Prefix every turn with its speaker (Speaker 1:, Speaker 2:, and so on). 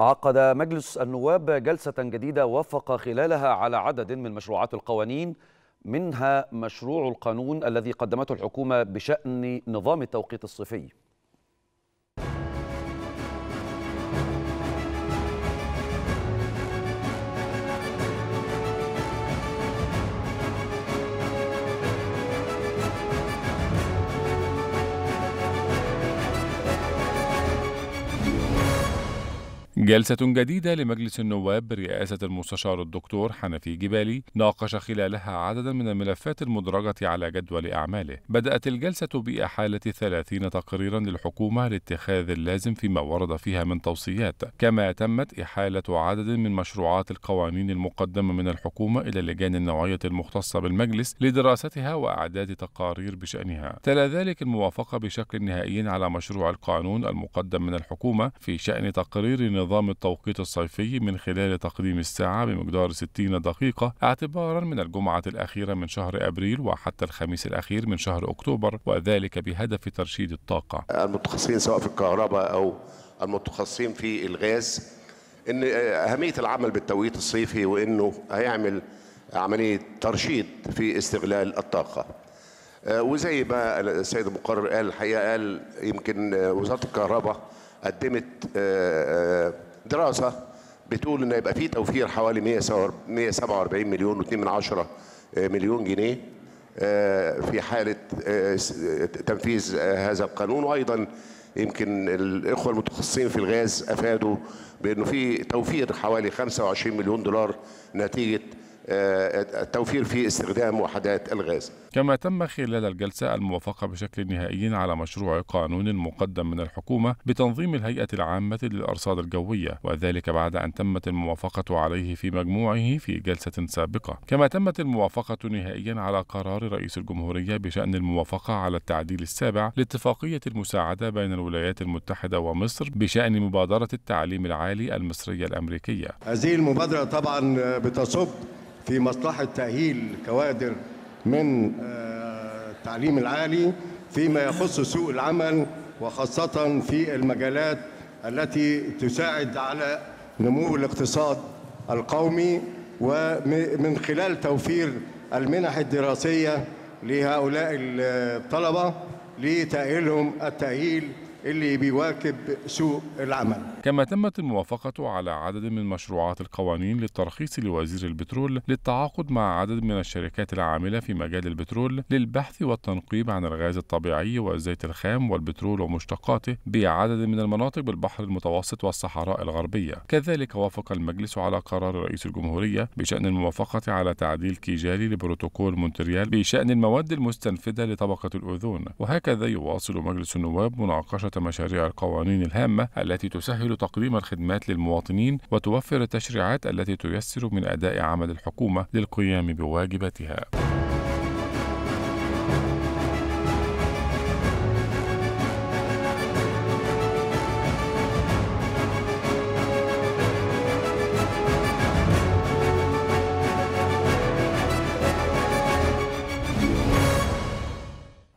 Speaker 1: عقد مجلس النواب جلسة جديدة وافق خلالها على عدد من مشروعات القوانين منها مشروع القانون الذي قدمته الحكومة بشأن نظام التوقيت الصيفي.
Speaker 2: جلسة جديدة لمجلس النواب برئاسة المستشار الدكتور حنفي جبالي ناقش خلالها عددا من الملفات المدرجة على جدول أعماله. بدأت الجلسة بإحالة ثلاثين تقريرا للحكومة لاتخاذ اللازم فيما ورد فيها من توصيات. كما تمت إحالة عدد من مشروعات القوانين المقدمة من الحكومة إلى اللجان النوعية المختصة بالمجلس لدراستها وإعداد تقارير بشأنها. تلا ذلك الموافقة بشكل نهائي على مشروع القانون المقدم من الحكومة في شأن تقرير نظام نظام التوقيت الصيفي من خلال تقديم الساعة بمقدار 60 دقيقة اعتبارا من الجمعة الأخيرة من شهر أبريل وحتى الخميس الأخير من شهر أكتوبر وذلك بهدف ترشيد الطاقة.
Speaker 3: المتخصصين سواء في الكهرباء أو المتخصصين في الغاز إن أهمية العمل بالتوقيت الصيفي وإنه هيعمل عملية ترشيد في استغلال الطاقة. وزي ما السيد المقرر قال الحقيقة قال يمكن وزارة الكهرباء قدمت دراسة بتقول إن يبقى في توفير حوالي 147 مليون و2 من عشرة مليون جنيه في حالة تنفيذ هذا القانون. وأيضا يمكن الإخوة المتخصصين في الغاز أفادوا بأنه في توفير حوالي 25 مليون دولار نتيجة التوفير في استخدام وحدات الغاز.
Speaker 2: كما تم خلال الجلسة الموافقة بشكل نهائي على مشروع قانون مقدم من الحكومة بتنظيم الهيئة العامة للأرصاد الجوية وذلك بعد أن تمت الموافقة عليه في مجموعه في جلسة سابقة. كما تمت الموافقة نهائيا على قرار رئيس الجمهورية بشأن الموافقة على التعديل السابع لاتفاقية المساعدة بين الولايات المتحدة ومصر بشأن مبادرة التعليم العالي المصرية الأمريكية.
Speaker 4: هذه المبادرة طبعا بتصب في مصلحة تأهيل كوادر من التعليم العالي فيما يخص سوق العمل وخاصة في المجالات التي تساعد على نمو الاقتصاد القومي ومن خلال توفير المنح الدراسية لهؤلاء الطلبة لتأهيلهم التأهيل اللي بيواكب سوق العمل.
Speaker 2: كما تمت الموافقة على عدد من مشروعات القوانين للترخيص لوزير البترول للتعاقد مع عدد من الشركات العاملة في مجال البترول للبحث والتنقيب عن الغاز الطبيعي والزيت الخام والبترول ومشتقاته بعدد من المناطق بالبحر المتوسط والصحراء الغربية. كذلك وافق المجلس على قرار رئيس الجمهورية بشأن الموافقة على تعديل كيجالي لبروتوكول مونتريال بشأن المواد المستنفذة لطبقة الأوزون. وهكذا يواصل مجلس النواب مناقشة مشاريع القوانين الهامة التي تسهل تقديم الخدمات للمواطنين وتوفر التشريعات التي تيسر من أداء عمل الحكومة للقيام بواجباتها.